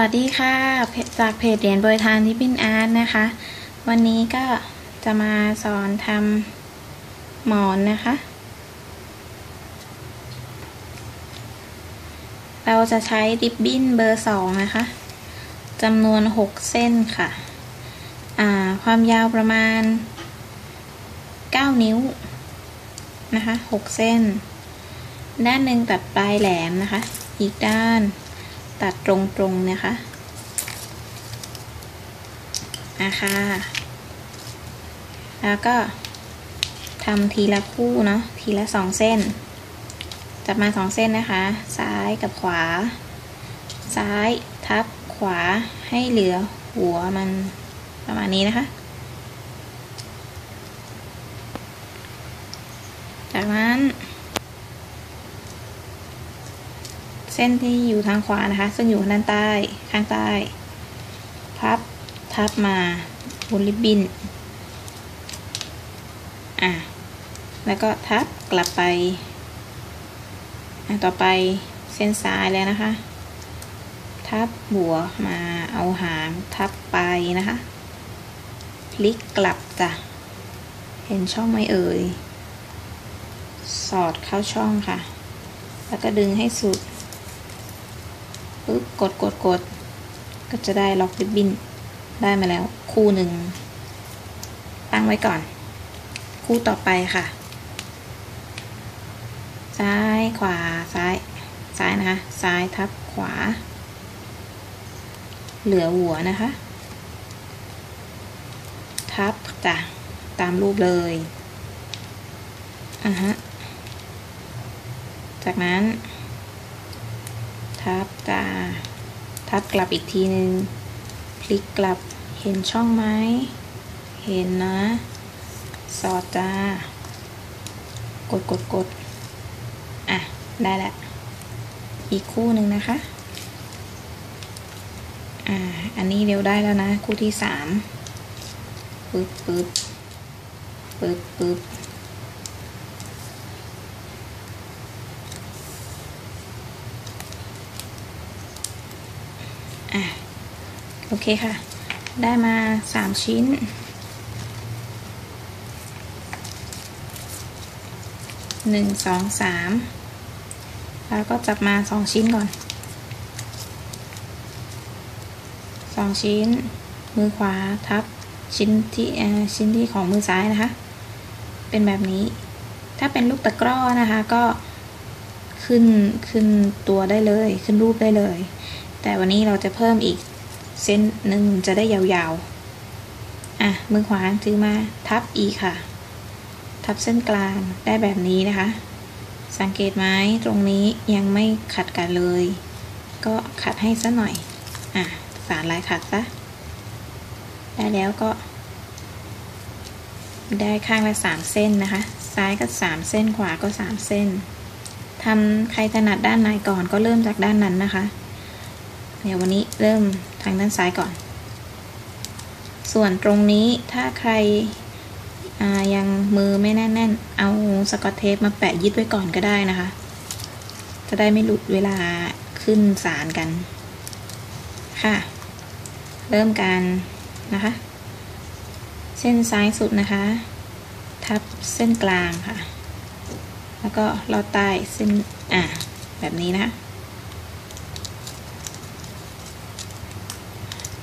วัสดีค่ะ จากเพจเรียนโดยทางที่บินอาร์ตนะคะ วันนี้ก็จะมาสอนทำหมอนนะคะ เราจะใช้ดิบบิ้นเบอร์สองนะคะจำนวนหกเส้นค่ะอ่าความยาวประมาณเก้านิ้วนะคะหกเส้น ด้านหนึ่งตัดปลายแหลมนะคะ อีกด้าน ตัดตรงๆนะคะนะคะแล้วก็ทำทีละคู่เนาะทีละสองเส้น จับมาสองเส้นนะคะ ซ้ายกับขวา ซ้ายทับขวาให้เหลือหัวมันประมาณนี้นะคะ จากนั้น เส้นที่อยู่ทางขวานะคะ ซึ่งอยู่ด้านใต้ข้างใต้ พับทับมาบนริบบิ้นอะแล้วก็ทับกลับไปอะต่อไปเส้นซ้ายแล้วนะคะ ทับหัวมาเอาหางทับไปนะคะ พลิกกลับจ้ะเห็นช่องไหมเอ่ย สอดเข้าช่องค่ะ แล้วก็ดึงให้สุด ปึ๊บกดกดกดก็จะได้ล็อกริบบิ้นได้มาแล้ว คู่หนึ่งตั้งไว้ก่อน คู่ต่อไปค่ะ ซ้ายขวาซ้ายซ้ายนะคะซ้ายทับขวา เหลือหัวนะคะ ทับจ้ะตามรูปเลยอะฮะจากนั้น ทับตา ทับกลับอีกทีหนึ่งพลิกกลับเห็นช่องไหม เห็นนะ สอดจ้ากดกดกดอะ ได้ล้วอีกคู่หนึ่งนะคะ อ่า อันนี้เร็วได้แล้วนะ คู่ที่สามปึ๊บปึ๊บปึ๊บปึ๊บ อะโอเคค่ะ ได้มาสามชิ้น หนึ่งสองสามแล้วก็จับมาสองชิ้นก่อนสองชิ้น มือขวาทับชิ้นที่ชิ้นที่ของมือซ้ายนะคะ เป็นแบบนี้ ถ้าเป็นลูกตะกร้อนะคะก็ขึ้นขึ้นตัวได้เลย ขึ้นรูปได้เลย แต่วันนี้เราจะเพิ่มอีกเส้นหนึ่งจะได้ยาวๆ อะ มือขวาถือมาทับอีกค่ะ ทับเส้นกลางได้แบบนี้นะคะ สังเกตไหมตรงนี้ยังไม่ขัดกันเลย ก็ขัดให้ซะหน่อย อะ สารลายขัดซะ ได้แล้วก็ ได้ข้างละสามเส้นนะคะ ซ้ายก็สามเส้นขวาก็สามเส้นทำใครถนัดด้านไหนก่อนก็เริ่มจากด้านนั้นนะคะ เดี๋ยววันนี้เริ่มทางด้านซ้ายก่อน ส่วนตรงนี้ถ้าใครยังมือไม่แน่นๆ เอาสกอตเทปมาแปะยึดไว้ก่อนก็ได้นะคะ จะได้ไม่หลุดเวลาขึ้นสารกัน ค่ะ เริ่มกันนะคะ เส้นซ้ายสุดนะคะ ทับเส้นกลางค่ะ แล้วก็ลอดใต้เส้น อ่า แบบนี้นะคะ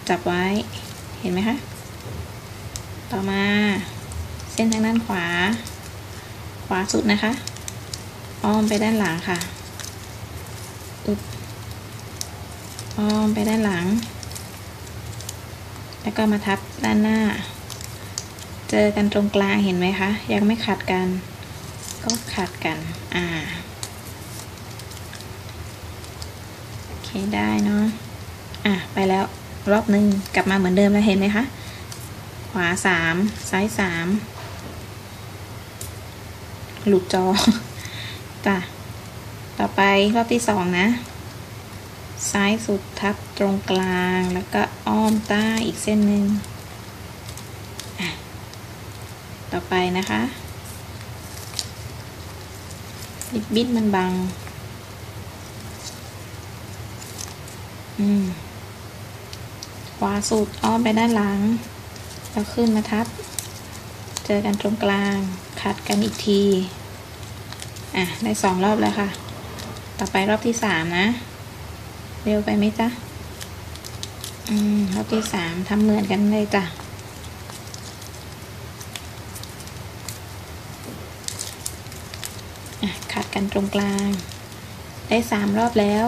จับไว้เห็นไหมคะ ต่อมาเส้นทางด้านขวา ขวาสุดนะคะ อ้อมไปด้านหลังค่ะอึบอ้อมไปด้านหลัง แล้วก็มาทับด้านหน้า เจอกันตรงกลางเห็นไหมคะ ยังไม่ขัดกัน ก็ขัดกัน อ่า โอเคได้เนาะ อะ ไปแล้ว รอบหนึ่งกลับมาเหมือนเดิมแล้วเห็นไหมคะขวาสามซ้ายสามหลุดจอจ้ะต่อไปรอบที่สองนะ ซ้ายสุดทับตรงกลางแล้วก็อ้อมใต้อีกเส้นหนึ่งต่อไปนะคะลิบบิ้นมันบังอืม วาสุดอ้อมไปด้านหลัง แล้วขึ้นมาทับ เจอกันตรงกลาง ขัดกันอีกที อะ ได้สองรอบแล้วค่ะ ต่อไปรอบที่สามนะ เร็วไปไหมจ๊ะ อืม รอบที่สามทำเหมือนกันเลยจ้ะอะขัดกันตรงกลาง ได้สามรอบแล้ว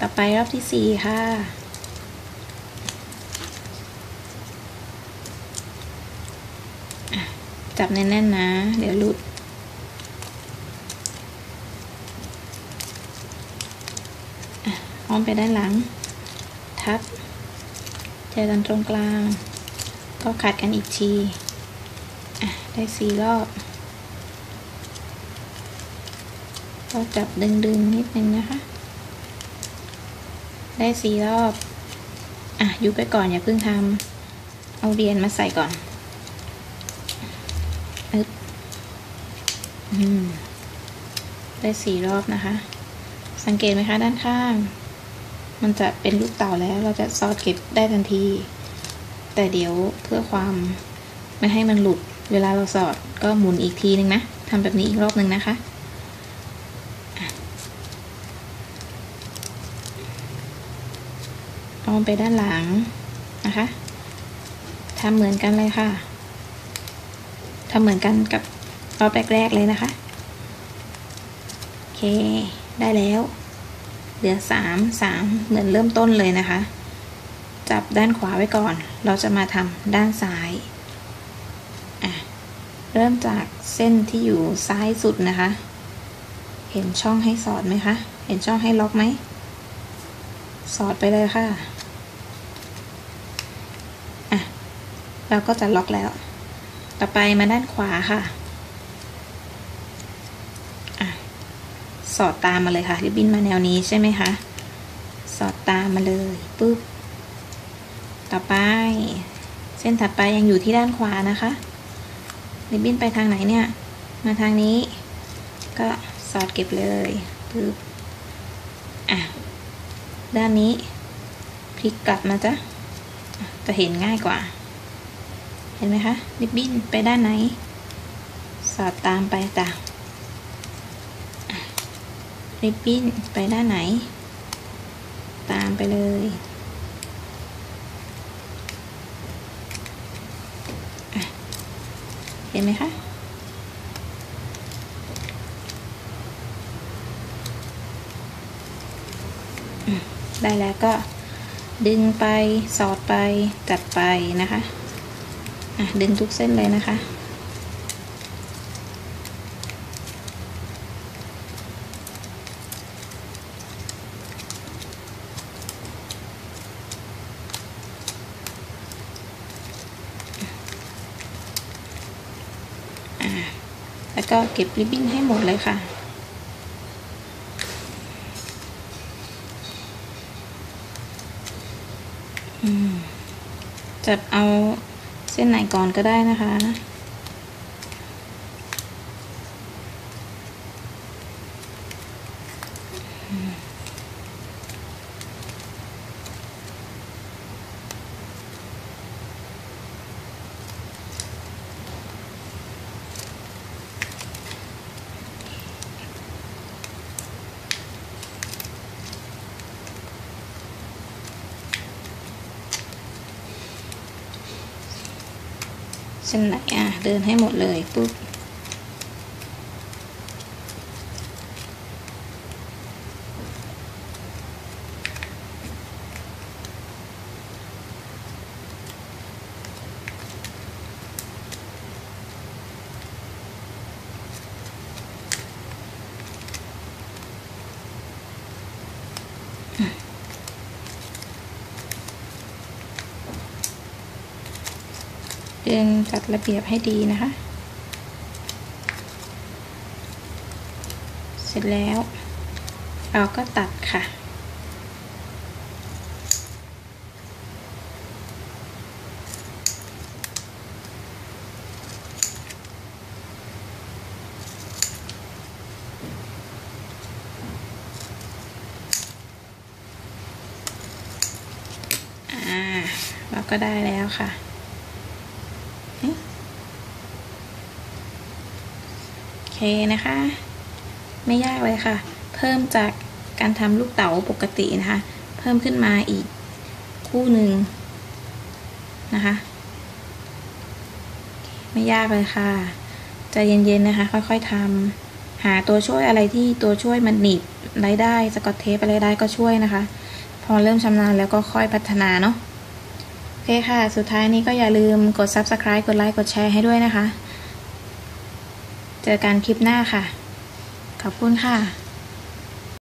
ต่อไปรอบที่สี่ค่ะ จับแน่นๆนะ เดี๋ยวหลุด อ้อมไปด้านหลัง ทับ เจอกันตรงกลาง ก็ขัดกันอีกที อะ ได้สี่รอบ ก็จับดึงๆนิดนึงนะคะ ได้สี่รอบ อะยุบไปก่อนอย่าเพิ่งทำเอาเรียญมาใส่ก่อนอึ๊บอืม ได้สี่รอบนะคะ สังเกตไหมคะด้านข้าง มันจะเป็นลูกเต่าแล้ว เราจะซอดเก็บได้ทันที แต่เดี๋ยวเพื่อความไม่ให้มันหลุด เวลาเราสอดก็หมุนอีกทีนึงนะทำแบบนี้อีกรอบนึงนะคะอ้อมไปด้านหลังนะคะทำเหมือนกันเลยค่ะทำเหมือนกันกับ รอบแรกๆเลยนะคะ โอเค ได้แล้ว เหลือสามสามเหมือนเริ่มต้นเลยนะคะ จับด้านขวาไว้ก่อน เราจะมาทำด้านซ้ายอะเริ่มจากเส้นที่อยู่ซ้ายสุดนะคะ เห็นช่องให้สอดไหมคะ เห็นช่องให้ล็อกไหม สอดไปเลยค่ะอะเราก็จะล็อกแล้ว ต่อไปมาด้านขวาค่ะอะ สอดตามมาเลยค่ะริบบิ้นมาแนวนี้ใช่ไหมคะสอดตามมาเลยปุ๊บต่อไป เส้นถัดไปยังอยู่ที่ด้านขวานะคะริบบิ้นไปทางไหนเนี่ย มาทางนี้ ก็สอดเก็บเลยปุ๊บอะด้านนี้พลิกกลับมาจ้ะจะเห็นง่ายกว่า เห็นไหมคะริบบิ้นไปด้านไหน สอดตามไปจ้ะ ริบบิ้นไปด้านไหน ตามไปเลย เห็นไหมคะได้แล้วก็ดึงไปสอดไปจัดไปนะคะอะดึงทุกเส้นเลยนะคะ แล้วก็เก็บริบบิ้นให้หมดเลยค่ะอืมจะเอาเส้นไหนก่อนก็ได้นะคะ เส้นไหนอะเดินให้หมดเลยปุ๊บ ดึงจัดระเบียบให้ดีนะคะ เสร็จแล้ว เราก็ตัดค่ะอะเราก็ได้แล้วค่ะ โอเคนะคะ ไม่ยากเลยค่ะ เพิ่มจากการทำลูกเต๋าปกตินะคะ เพิ่มขึ้นมาอีกคู่หนึ่งนะคะ ไม่ยากเลยค่ะใจเย็นๆนะคะ ค่อยๆทำหาตัวช่วยอะไรที่ตัวช่วยมันหนีบอะไรได้สกอตเทปอะไรได้ก็ช่วยนะคะ พอเริ่มชำนาญแล้วก็ค่อยพัฒนาเนาะ อเคค่ะ สุดท้ายนี้ก็อย่าลืมกด subscribe กดไลค์กดแชร์ให้ด้วยนะคะ เจอกันคลิปหน้าค่ะ ขอบคุณค่ะ